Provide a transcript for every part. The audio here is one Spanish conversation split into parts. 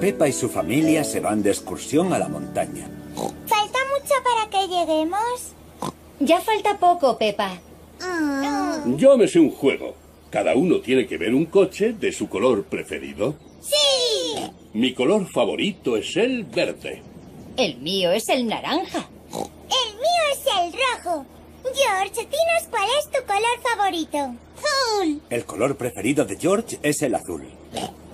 Pepa y su familia se van de excursión a la montaña. ¿Falta mucho para que lleguemos? Ya falta poco, Pepa. Yo me sé un juego. Cada uno tiene que ver un coche de su color preferido. ¡Sí! Mi color favorito es el verde. El mío es el naranja. El mío es el rojo. George, dinos cuál es tu color favorito. ¡Azul! El color preferido de George es el azul.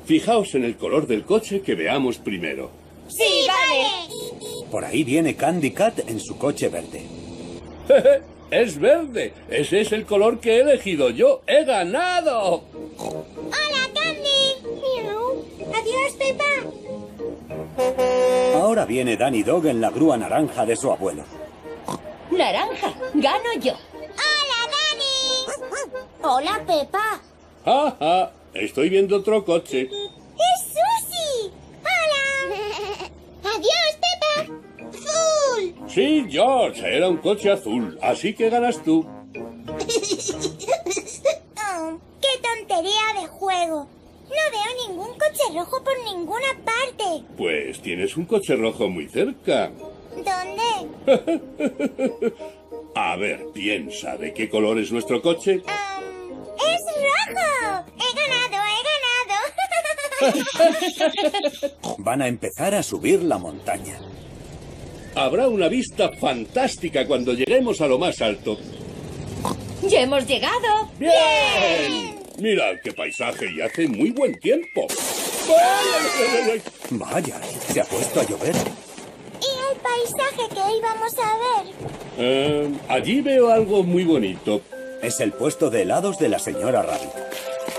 Fijaos en el color del coche que veamos primero. ¡Sí, vale! Por ahí viene Candy Cat en su coche verde. es verde. Ese es el color que he elegido yo. ¡He ganado! ¡Hola, Candy! ¡Adiós, Pepa! Ahora viene Danny Dog en la grúa naranja de su abuelo. Naranja, gano yo. ¡Hola, Dani! ¡Hola, Pepa! ¡Ja, ja! Estoy viendo otro coche. ¡Es Susie! ¡Hola! ¡Adiós, Pepa! ¡Azul! Sí, George, era un coche azul, así que ganas tú. Oh, ¡Qué tontería de juego! No veo ningún coche rojo por ninguna parte. Pues tienes un coche rojo muy cerca. ¿Dónde? A ver, piensa, ¿de qué color es nuestro coche? Um, ¡Es rojo! Van a empezar a subir la montaña. Habrá una vista fantástica cuando lleguemos a lo más alto. ¡Ya hemos llegado! ¡Bien! Mirad qué paisaje y hace muy buen tiempo. Vaya, se ha puesto a llover. ¿Y el paisaje que íbamos a ver? Eh, allí veo algo muy bonito. Es el puesto de helados de la señora Rabbit.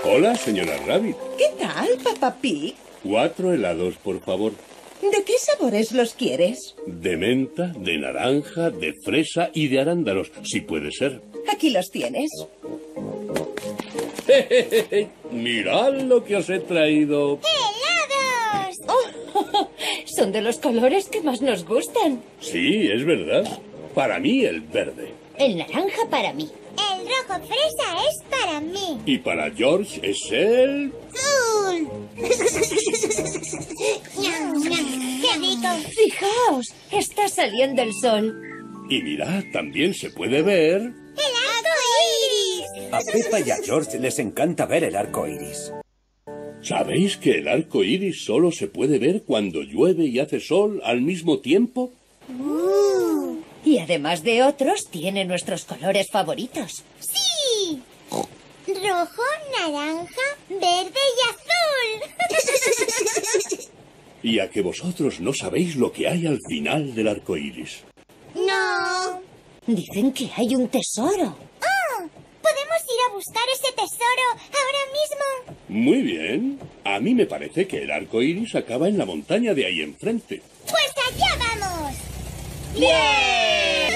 Hola, señora Rabbit. ¿Qué tal, Papá Pig? Cuatro helados, por favor. ¿De qué sabores los quieres? De menta, de naranja, de fresa y de arándanos, si puede ser. Aquí los tienes. Mirad lo que os he traído. ¡Helados! Oh, son de los colores que más nos gustan. Sí, es verdad. Para mí el verde. El naranja para mí. El rojo fresa es para mí. Y para George es el... ¡Azul! ¡Qué rico! Fijaos, está saliendo el sol. Y mirad, también se puede ver... ¡El arco iris! A Pepa y a George les encanta ver el arco iris. ¿Sabéis que el arco iris solo se puede ver cuando llueve y hace sol al mismo tiempo? Uh, Y además de otros, tiene nuestros colores favoritos. ¡Sí! Rojo, naranja, verde y azul. Y a que vosotros no sabéis lo que hay al final del arco iris. no. Dicen que hay un tesoro. ¡Ah! ¿Podemos ir a buscar ese tesoro ahora mismo? Muy bien. A mí me parece que el arco iris acaba en la montaña de ahí enfrente. ¡Pues allá vamos! ¡Bien!